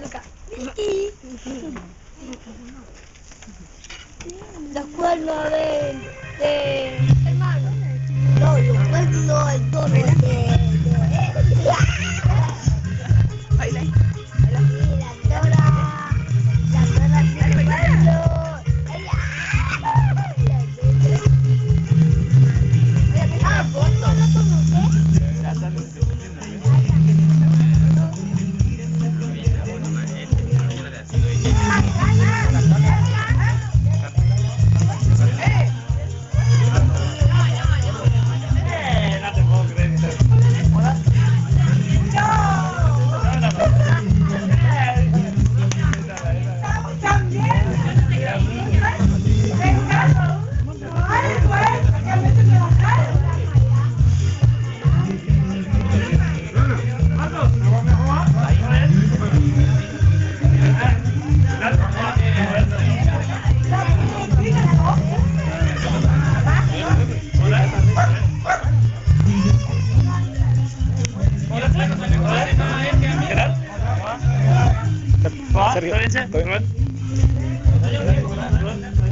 Luca. Mickey. Los de, de hermano. No, los cuernos del dono. Gracias.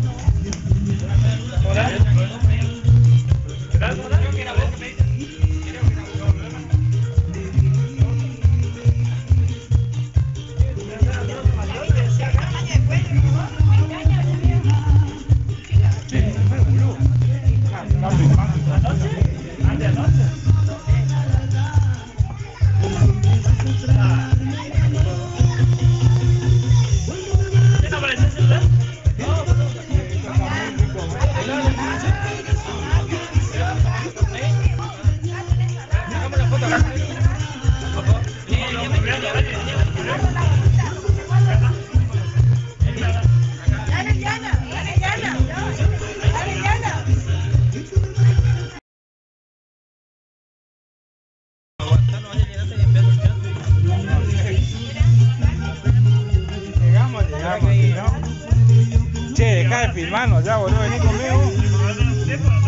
filmando, ya, boludo, vení conmigo.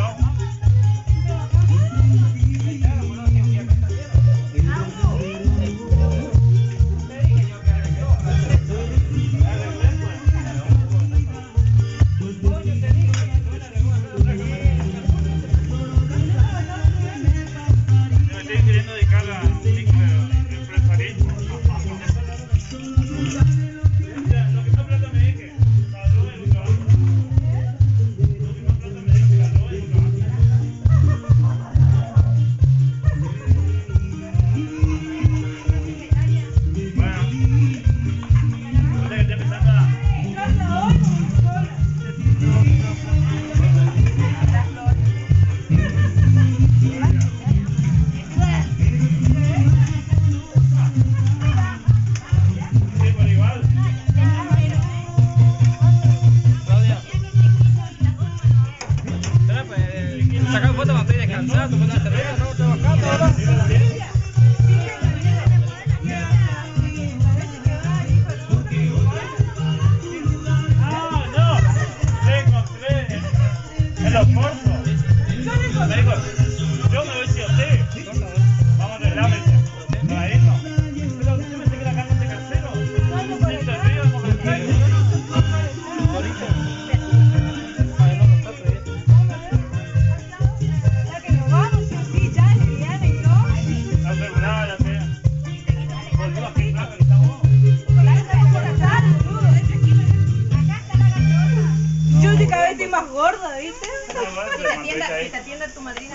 abrazo con la cerveza. más gorda, ¿viste? Esta tu madrina.